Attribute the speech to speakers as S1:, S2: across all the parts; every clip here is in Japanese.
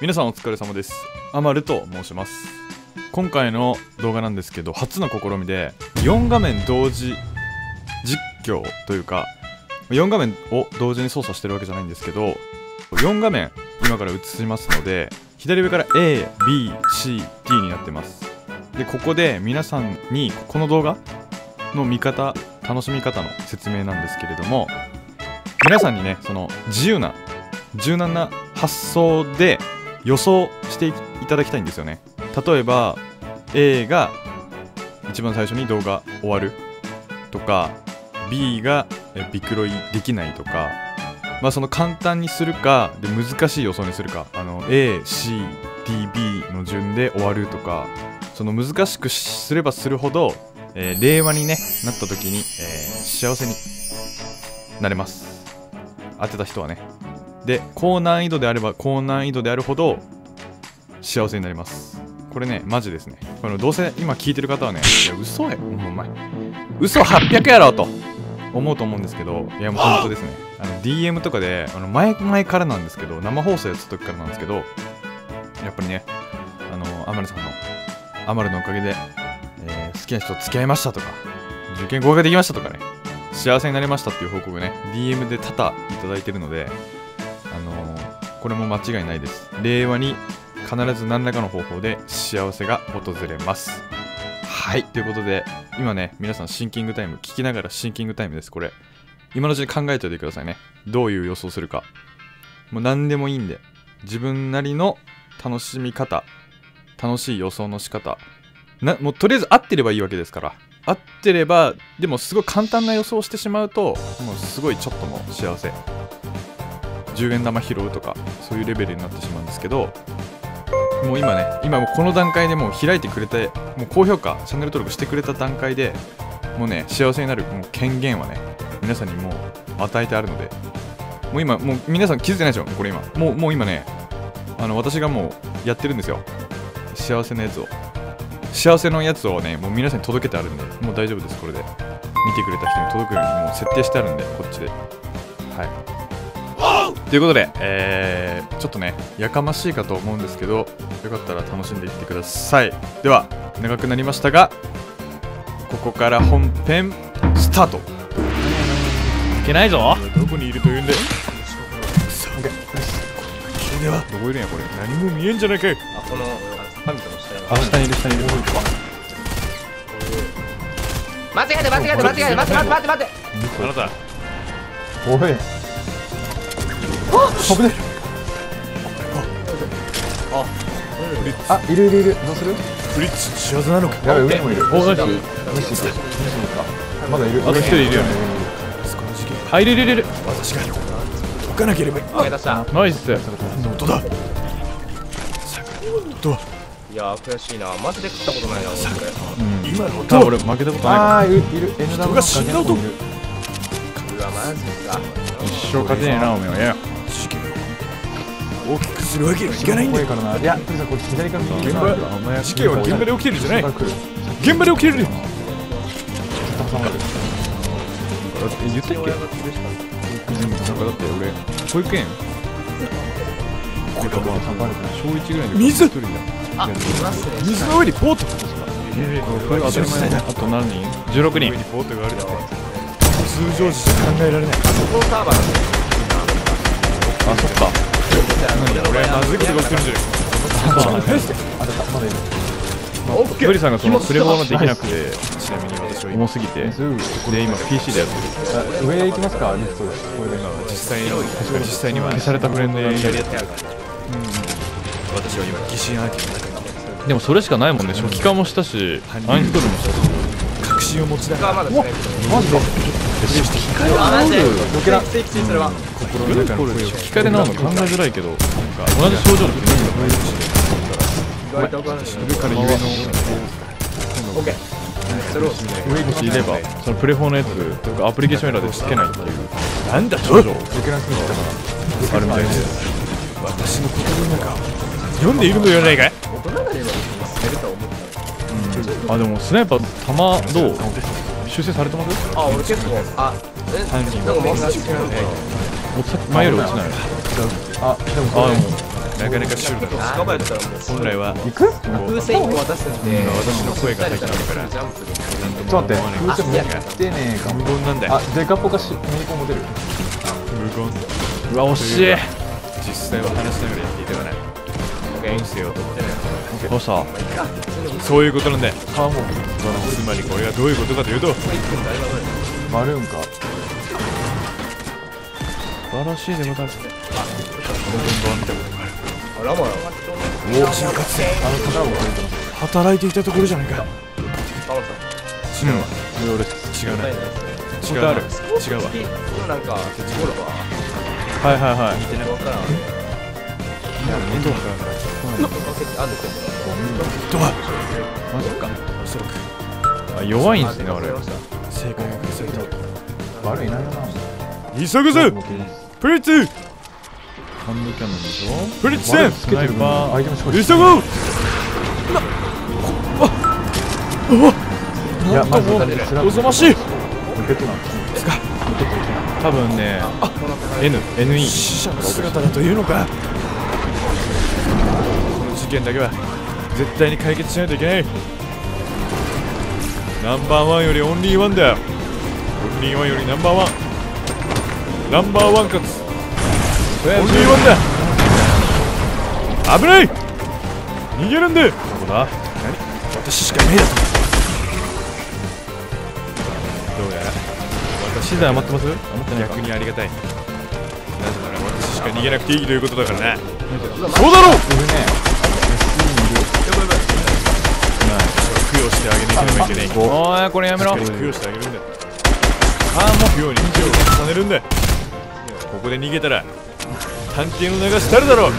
S1: 皆さんお疲れ様です。アマルと申します。今回の動画なんですけど初の試みで4画面同時実況というか4画面を同時に操作してるわけじゃないんですけど4画面今から映しますので左上から ABCD になってます。でここで皆さんにこの動画の見方楽しみ方の説明なんですけれども皆さんにねその自由な柔軟な発想で予想していただきたいんですよね。例えば A が一番最初に動画終わるとか B がビクロイできないとかまあその簡単にするかで難しい予想にするかあの ACDB の順で終わるとかその難しくすればするほど、えー、令和に、ね、なった時に、えー、幸せになれます。当てた人はね。で高難易度であれば高難易度であるほど幸せになります。これねマジですね。このどうせ今聞いてる方はねいや嘘や。もうお前嘘800やろと。思うと思うんですけどいやもう本当ですね。あの DM とかであの前々からなんですけど生放送やった時からなんですけどやっぱりねあのアマルさんのアマルのおかげで、えー、好きな人と付き合いましたとか受験合格できましたとかね幸せになりましたっていう報告ね DM で多々いただいてるのであのー、これも間違いないです。令和に必ず何らかの方法で幸せが訪れます。はい。ということで今ね皆さんシンキングタイム聞きながらシンキングタイムですこれ。今のうちに考えておいてくださいね。どういう予想するか。もう何でもいいんで自分なりの楽しみ方楽しい予想の仕方。なもうとりあえず合ってればいいわけですから。合ってればでもすごい簡単な予想をしてしまうともうすごいちょっとも幸せ。10円玉拾うとかそういうレベルになってしまうんですけどもう今ね今もこの段階でもう開いてくれてもう高評価チャンネル登録してくれた段階でもうね幸せになるもう権限はね皆さんにもう与えてあるのでもう今もう皆さん気づいてないでしょ？これ今。もうもう今ねあの私がもうやってるんですよ。幸せなやつを。幸せのやつをねもう皆さんに届けてあるんでもう大丈夫ですこれで。見てくれた人に届くようにもう設定してあるんでこっちで。はい。ということで、えー、ちょっとね、やかましいかと思うんですけど、よかったら楽しんでいってください。では、長くなりましたが、ここから本編、スタート。い
S2: けないぞ。
S1: どこにいるというんで。さあ、こでは。どこいるんやこれ。何も見えんじゃないかい。
S3: あ、この、ハミトの下に。
S2: あ、下にいる、下にいる。
S3: 間違えて間違えて間違えて待って待って待って待って。
S1: あなた。
S2: おい危ねああいるいるいる。どうする？
S1: フリッツ幸せなのか。
S2: やべ上にもいる。
S1: おナイス
S2: 無視だ。まだいる。
S1: あと一人いるよね。この事件あいるいるいるいる。私が解かなければいい
S3: あ出した
S1: ナイス音だ。音
S3: いやー悔しいな。マジで食ったことないな俺これ
S1: 今の音は俺負けたことないか
S2: ああいるいる。N
S1: 人が死んだ音
S3: うわマジか。
S1: 一生勝てねえなおめえは。や大きくするわけにはいかないんだ
S2: 怖いからないやとにかくこれ左から右
S1: 現場
S2: お前
S1: 事件は現場で起きてるんじゃない。現場で起きてるえ言ったっけ？なんかだって俺保育園。これかまあ小1ぐらいで水。水の上にボート。あと何人 ?16 人ボートがあるだろ通常時じゃ考えられない。あそっか俺まずいことが起きブリさんがそのプレボーができなくてちなみに私は重すぎてで今 PC でやってる。
S2: あ上へ行きますかリフト。でこれで
S1: 実際に確かに実際には消されたフレンドやりやってる私は今疑心暗鬼の中に
S4: でもそれしかないもんね。初期化もしたしアインストールもしたし。
S1: 確信を持ちながら。
S2: マジで？
S3: あマジで
S2: どけら
S3: 正規それ
S4: なの考えづらいけど同じ症状の
S3: と分からない
S1: いるからゆえの
S3: オッケーそれを
S4: 上もしいればそのプレフォンのやつとかアプリケーションエラーでつけないっていう
S1: なん。だ
S4: 症状あるみたいで
S1: 私の心の中読んでいるのではないかい
S4: あでもスナイパー弾どう？修正されてます？
S3: あ俺結構。あえなんか
S4: もうさっき前より落ちない
S2: あでもこれ。
S4: あでも
S1: なかなかシュールだろ
S3: 捕まえたらもう。
S1: 本来は。
S2: 行く？
S3: 風船1個渡すんで。
S1: 私の声が入ってるから。
S2: ちょっと待って。風船持ってねえか
S1: 無
S2: も
S1: 言なんだよ。
S2: あデカポカしメイコンも出る。
S1: 無言。
S4: うわ惜しい。
S1: 実際は話しながらやっていたがない。音声を取って。ね
S4: どうした？
S1: そういうことなんだよ
S2: あもう
S1: つまりこれがどういうことかというと
S2: バルーンか。
S4: 素晴らしいでござる
S3: あラマ
S1: 私はかつて
S2: あの宝もくれてます
S1: 働いていたところじゃないか。違う。わ
S2: 無料です
S1: 違うな。違うな。違うわ。
S3: は
S4: はいはいはい。
S3: 分からん
S4: マジか弱いんですね俺
S1: 正解が隠された
S2: バルーンいな
S1: 急ぐぞ
S2: もう切ります
S1: プリッツ！
S4: ハンドキャノンでしょ
S1: プリッツ戦
S2: バルーン！つけてる分アイテム消費
S1: 急ごう！
S2: いやまずスラ
S1: おぞましい！
S2: ロケットなんね
S4: 多分ね N NE
S1: 死者の姿だというのか？事件だけは絶対に解決しないといけない。ナンバーワンよりオンリーワンだよ。オンリーワンよりナンバーワンナンバーワンかつ。オンリーワンだ。危ない。逃げるんで
S4: どこだ。
S1: 私しかいないだと。どうやら。
S4: 資材余ってます？
S1: 逆にありがたい。なぜなら私しか逃げなくていいということだからなそうだろう
S2: いるね
S1: 供養してあげなければいけない
S4: おーいこれやめろ。
S1: 供養してあげるんだああもう供養に。供養を重ねるんだここで逃げたら探偵の名が廃るだろう。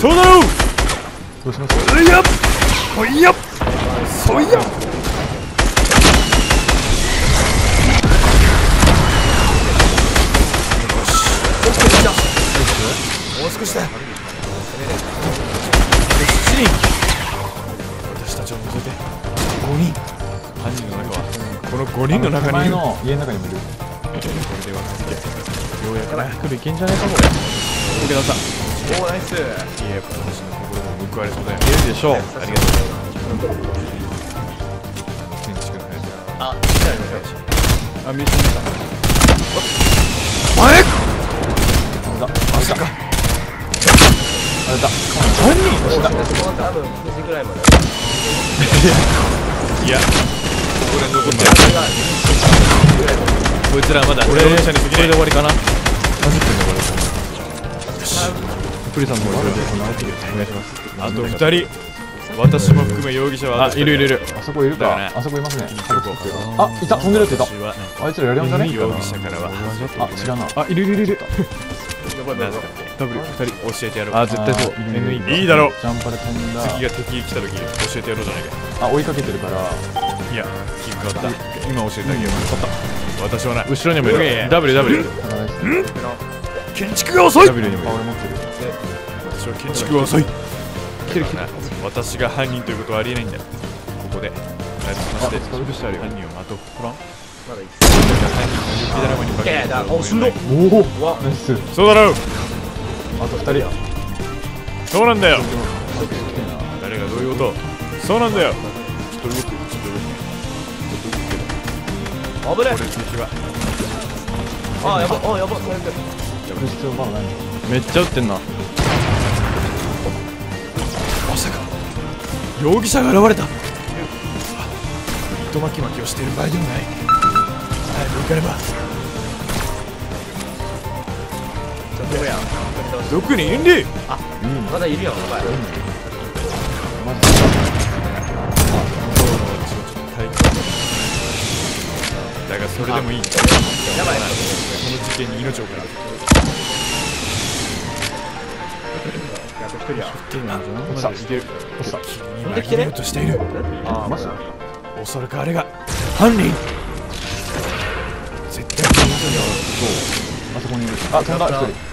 S1: そうだろう。
S2: どうします。
S1: いやおいやそういやもう少しだ7人私たちを除いて5人。犯人の中はこの5人の中にいる
S2: 前の家の中にもいる。
S1: これではようやくな
S4: 来るいけんじゃねえかこれ受け出さ
S3: おーナイス。
S1: いや私の心も報われそうだよ
S4: いけるでしょう
S1: ありがとう建築の話
S3: あ
S4: あ見せてた。
S1: 前
S2: だあれだあれだ
S1: 犯人
S3: この後多分9時ぐらいまで
S1: いや。ここで残ってる。こいつらはまだ。
S4: 俺
S1: 容疑者に過ぎない
S4: これで終わりかな？30分で終わりプリさんの方でお願いし。ます
S1: あと2人。私も含め容疑者は
S4: あいるいるいる。
S2: あそこいる
S1: だよね。
S2: かあそこいますね。あいた。飛んでるやついた。あいつらやりまんじゃね
S1: 容疑者からは
S2: あ違うな
S4: あいるいるいる。いる
S1: なぜか
S4: W 2人
S1: 教えてやろう。
S4: あ絶対そう。
S2: いるいる
S4: NE
S1: いいだろ。う
S2: ジャンパで飛んだ。
S1: 次が敵来た時教えてやろうじゃないか。
S2: あ追いかけてるから。
S1: いや気変わった。今教えてあげよう。私はな
S4: 後ろにもいる。W W
S2: 高台です
S1: 建築が遅い。
S4: W にもいる。
S2: あ俺持ってる
S1: 私は建築が遅い。来てる来てる。私が犯人ということはありえないんだ。ここで。なりすまして犯人をまとうほら
S3: まだいいす。んど
S2: おお
S1: そうだろう。
S2: あと二人
S1: そうなんだよ。誰がどういうこと。そうなんだよ。ちょっと動くちょっと動く。ちょっと動くけど
S3: 危ね
S1: これ敵は。
S3: あやばあやば最悪
S2: やる必要まだない。の
S4: めっちゃ撃ってんな。
S1: まさか。容疑者が現れた。あ糸巻き巻きをしている場合でもない。早く行かねば。
S3: どこや
S1: どこにいるん。で
S3: まだいるやんお前。
S2: マジ
S1: だがそれでもいい。こ
S3: やばい。
S1: の事件に命をかけて。
S2: 落ちた落ちた
S1: 君は逃げようとしている。
S3: あ
S2: マジ
S1: おそらくあれが犯人。絶対に。
S2: あそこにいる。あ飛んだ一人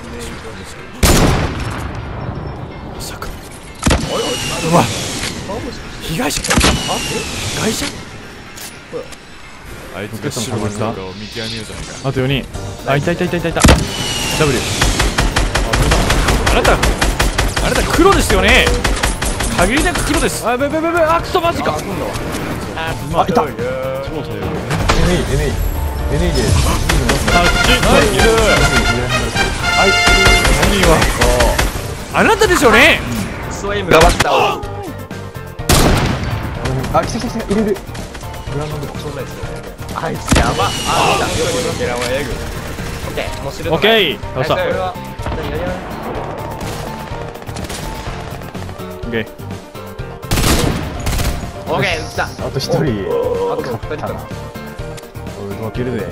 S1: まさか。うわ被害者。被害者あいつが白かどうかを見極めようじゃない。か
S4: あと4人あいたいたいたいたいた。W
S1: あなた黒ですよね。限りなく黒です。
S4: あべべべべあくそマジか。
S3: あ、
S2: いた。
S4: 超多様
S2: NA NA NA で
S4: タッチナイス
S2: はい
S4: 何は
S1: あなたでしょうね
S3: クソエイムがバッターを。
S2: あ来た来た来た入れるグラウンドのとこ
S3: そんなやつね。あいつやば。あ、来た。横にゲラはエグ。オッケー。もう知る
S4: オッケー倒した？
S3: これは。何やりや
S4: オッケー
S3: オッケー、撃った。
S2: あと一人
S3: あと二人かな。
S2: 俺どうけるで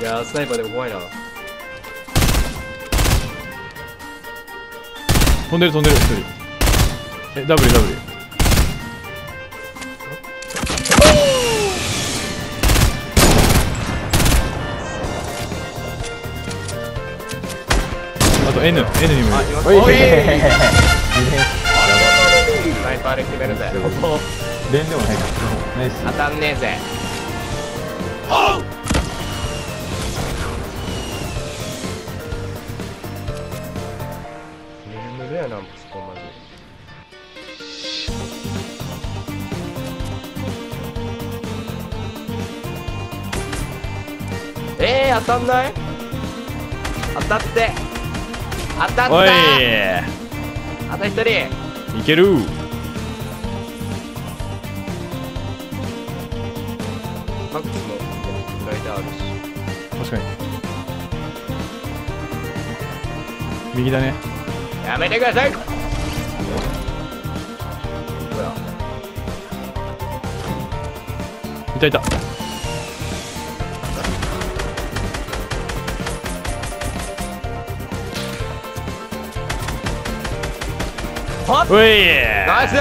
S3: いやー、スナイパーでも怖いな。
S4: 飛んでる飛んでる一人えダブルダブルあと N N にもいる。
S2: おい
S3: おい。
S2: 連
S3: スナイパーで。決めるぜ。
S2: でもない。かナイス
S3: 当たんねえぜ。当たんない？当たって。当たった。
S4: おい。
S3: あと一人。
S4: いける。
S3: マックスもライダーあるし。
S4: 確かに。右だね。
S3: やめてください。
S4: いたいた
S3: ナイス